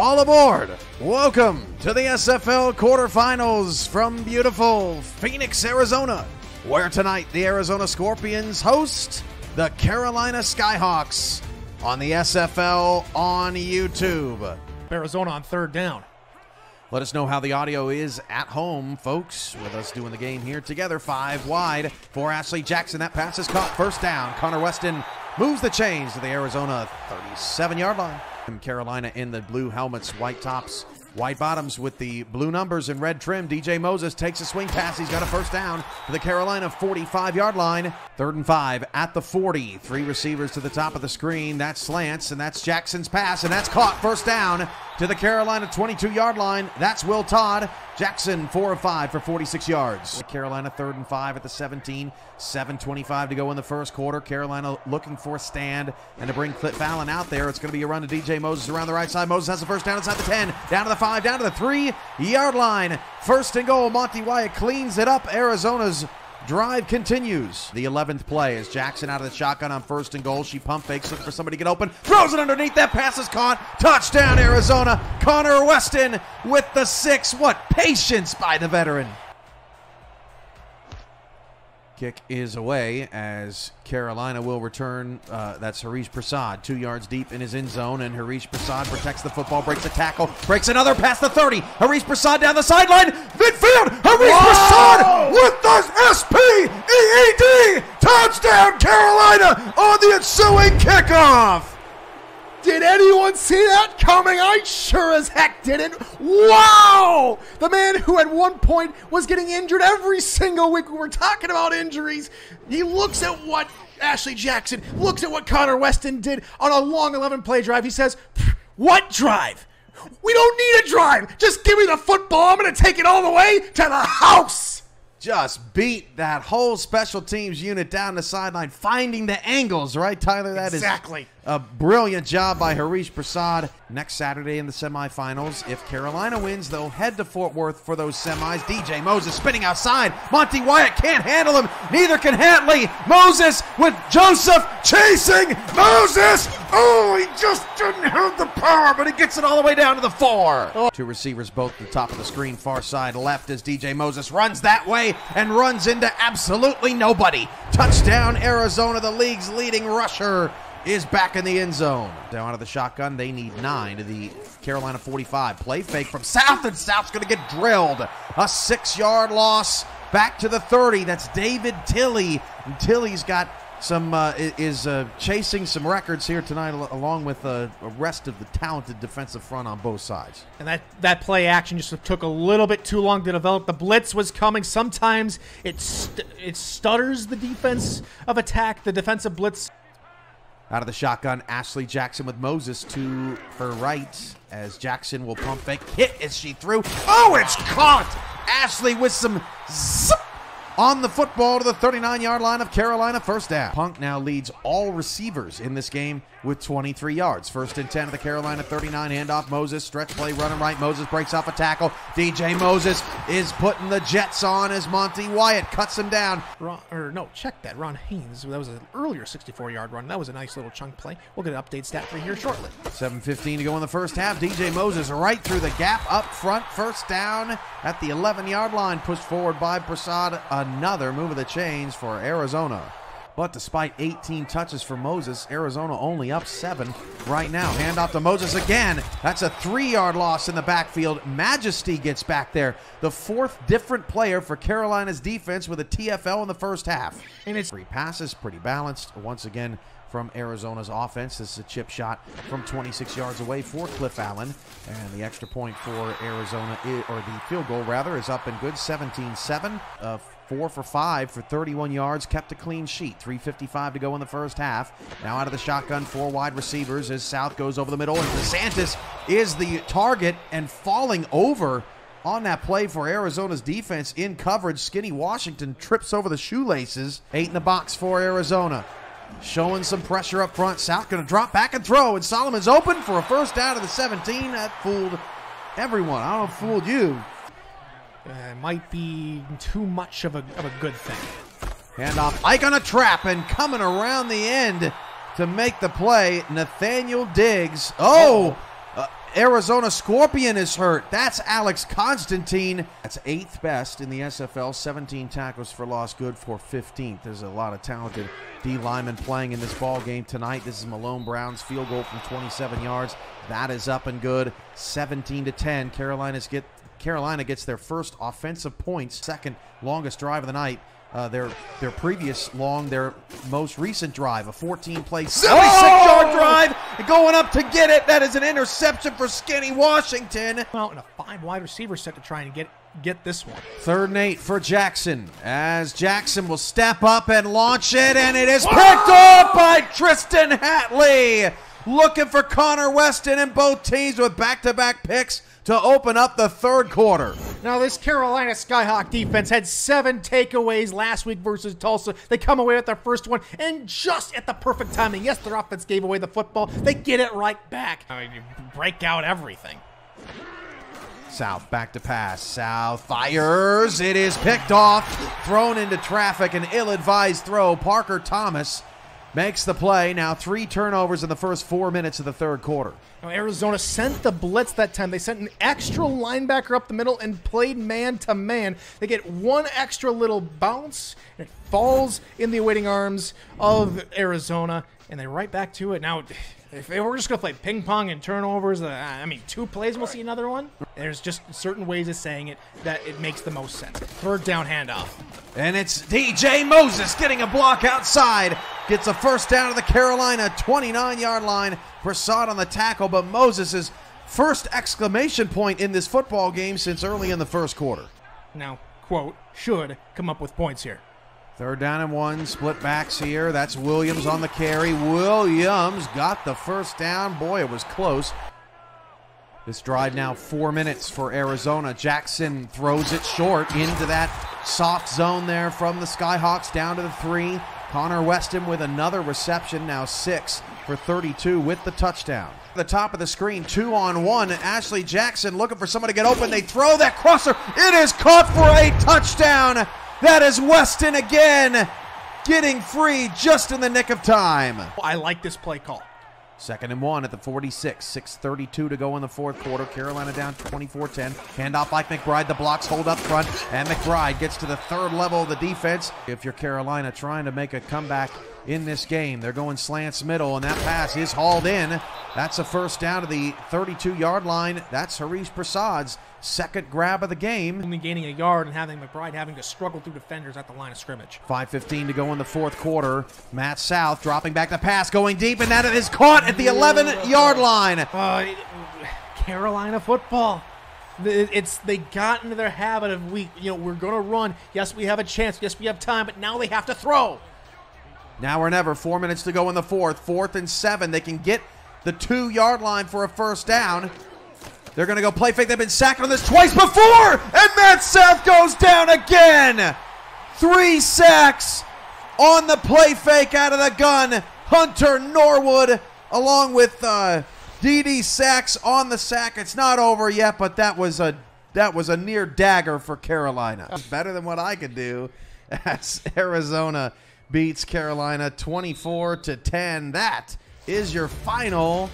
all aboard. Welcome to the SFL quarterfinals from beautiful Phoenix, Arizona, where tonight the Arizona Scorpions host the Carolina Skyhawks on the SFL on YouTube. Arizona on third down. Let us know how the audio is at home, folks, with us doing the game here together. Five wide for Ashley Jackson. That pass is caught. First down. Connor Weston moves the chains to the Arizona 37 yard line. Carolina in the blue helmets, white tops, white bottoms with the blue numbers and red trim. DJ Moses takes a swing pass. He's got a first down to the Carolina 45 yard line. Third and five at the 40. Three receivers to the top of the screen. That's slants, and that's Jackson's pass, and that's caught. First down to the Carolina 22 yard line. That's Will Todd. Jackson, four of five for 46 yards. Carolina, third and five at the 17. 7.25 to go in the first quarter. Carolina looking for a stand and to bring Cliff Allen out there. It's going to be a run to DJ Moses around the right side. Moses has the first down inside the 10, down to the 5, down to the 3 yard line. First and goal. Monty Wyatt cleans it up. Arizona's Drive continues. The 11th play is Jackson out of the shotgun on first and goal. She pump fakes, looking for somebody to get open. Throws it underneath. That pass is caught. Touchdown, Arizona. Connor Weston with the six. What patience by the veteran. Kick is away as Carolina will return. Uh, that's Harish Prasad, two yards deep in his end zone, and Harish Prasad protects the football, breaks a tackle, breaks another past the 30. Harish Prasad down the sideline, midfield. Harish Prasad with the S-P-E-E-D touchdown, Carolina on the ensuing kickoff. Did anyone see that coming? I sure as heck didn't. Wow! The man who at one point was getting injured every single week. We were talking about injuries. He looks at what Ashley Jackson looks at what Connor Weston did on a long 11 play drive. He says, What drive? We don't need a drive. Just give me the football. I'm going to take it all the way to the house just beat that whole special teams unit down the sideline, finding the angles, right, Tyler? That exactly. is a brilliant job by Harish Prasad. Next Saturday in the semifinals, if Carolina wins, they'll head to Fort Worth for those semis. DJ Moses spinning outside. Monty Wyatt can't handle him. Neither can Hatley. Moses with Joseph chasing Moses. Oh, he just didn't have the power, but he gets it all the way down to the four. Oh. Two receivers both at the top of the screen, far side left as DJ Moses runs that way and runs into absolutely nobody. Touchdown, Arizona, the league's leading rusher is back in the end zone. Down of the shotgun, they need nine to the Carolina 45. Play fake from South, and South's going to get drilled. A six yard loss back to the 30. That's David Tilley. And Tilley's got some uh, is uh, chasing some records here tonight, along with uh, the rest of the talented defensive front on both sides. And that that play action just took a little bit too long to develop. The blitz was coming. Sometimes it st- it stutters the defense of attack. The defensive blitz out of the shotgun, Ashley Jackson with Moses to her right as Jackson will pump fake. Hit as she threw. Oh, it's caught! Ashley with some zip on the football to the 39 yard line of Carolina. First down. Punk now leads all receivers in this game with 23 yards. First and 10 of the Carolina 39. Handoff Moses. Stretch play running right. Moses breaks off a tackle. DJ Moses is putting the Jets on as Monty Wyatt cuts him down. Ron, or no, check that. Ron Haynes. That was an earlier 64 yard run. That was a nice little chunk play. We'll get an update stat for here shortly. 7.15 to go in the first half. DJ Moses right through the gap up front. First down at the 11 yard line. Pushed forward by Prasad. Another move of the chains for Arizona. But despite 18 touches for Moses, Arizona only up seven right now. Hand off to Moses again. That's a three yard loss in the backfield. Majesty gets back there. The fourth different player for Carolina's defense with a TFL in the first half. And it's three passes, pretty balanced. Once again, from Arizona's offense. This is a chip shot from 26 yards away for Cliff Allen. And the extra point for Arizona, or the field goal rather, is up and good 17 7. Uh, four for five for 31 yards, kept a clean sheet. 3.55 to go in the first half. Now out of the shotgun, four wide receivers as South goes over the middle. And DeSantis is the target and falling over on that play for Arizona's defense in coverage. Skinny Washington trips over the shoelaces. Eight in the box for Arizona. Showing some pressure up front. South going to drop back and throw. And Solomon's open for a first down of the 17. That fooled everyone. I don't know fooled you. Uh, might be too much of a, of a good thing. Handoff. Ike on a trap and coming around the end to make the play. Nathaniel Diggs. Oh! Uh, Arizona Scorpion is hurt. That's Alex Constantine. That's eighth best in the SFL. 17 tackles for loss, good for 15th. There's a lot of talented D linemen playing in this ball game tonight. This is Malone Brown's field goal from 27 yards. That is up and good. 17 to 10. Carolina's get Carolina gets their first offensive points, second longest drive of the night. Uh, their their previous long, their most recent drive, a 14 play, 76 yard drive, going up to get it. That is an interception for Skinny Washington. Out in a five wide receiver set to try and get get this one. Third and eight for Jackson as Jackson will step up and launch it, and it is picked off by Tristan Hatley. Looking for Connor Weston and both teams with back to back picks to open up the third quarter. Now, this Carolina Skyhawk defense had seven takeaways last week versus Tulsa. They come away with their first one, and just at the perfect timing. Yes, their offense gave away the football. They get it right back. I mean, you break out everything. South back to pass. South fires. It is picked off, thrown into traffic, an ill advised throw. Parker Thomas makes the play. Now three turnovers in the first four minutes of the third quarter. Now, Arizona sent the blitz that time. They sent an extra linebacker up the middle and played man to man. They get one extra little bounce, and it falls in the awaiting arms of Arizona, and they right back to it. Now, if we're just going to play ping pong and turnovers, uh, I mean, two plays, we'll see another one. There's just certain ways of saying it that it makes the most sense. Third down handoff. And it's DJ Moses getting a block outside. Gets a first down to the Carolina 29 yard line. Prasad on the tackle, but Moses' first exclamation point in this football game since early in the first quarter. Now, quote, should come up with points here. Third down and one, split backs here. That's Williams on the carry. Williams got the first down. Boy, it was close. This drive now four minutes for Arizona. Jackson throws it short into that soft zone there from the Skyhawks down to the three. Connor Weston with another reception, now six for 32 with the touchdown. The top of the screen, two on one. Ashley Jackson looking for someone to get open. They throw that crosser. It is caught for a touchdown. That is Weston again, getting free just in the nick of time. I like this play call. Second and one at the 46. 6.32 to go in the fourth quarter. Carolina down 24 10. Handoff Ike McBride. The blocks hold up front. And McBride gets to the third level of the defense. If you're Carolina trying to make a comeback in this game, they're going slants middle, and that pass is hauled in. That's a first down to the 32 yard line. That's Harish Prasad's second grab of the game. Only gaining a yard and having McBride having to struggle through defenders at the line of scrimmage. 5.15 to go in the fourth quarter. Matt South dropping back the pass, going deep, and that is caught at the 11 yard line. Uh, Carolina football. It's they got into their habit of we, you know, we're going to run. Yes, we have a chance. Yes, we have time, but now they have to throw. Now or never. Four minutes to go in the fourth. Fourth and seven. They can get the two yard line for a first down. They're going to go play fake. They've been sacked on this twice before. And Matt South goes down again. Three sacks on the play fake out of the gun. Hunter Norwood along with uh, DD Sacks on the sack. It's not over yet, but that was a that was a near dagger for Carolina. Better than what I could do as Arizona beats Carolina 24 to 10. That is your final